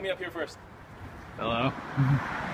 Show me up here first. Hello.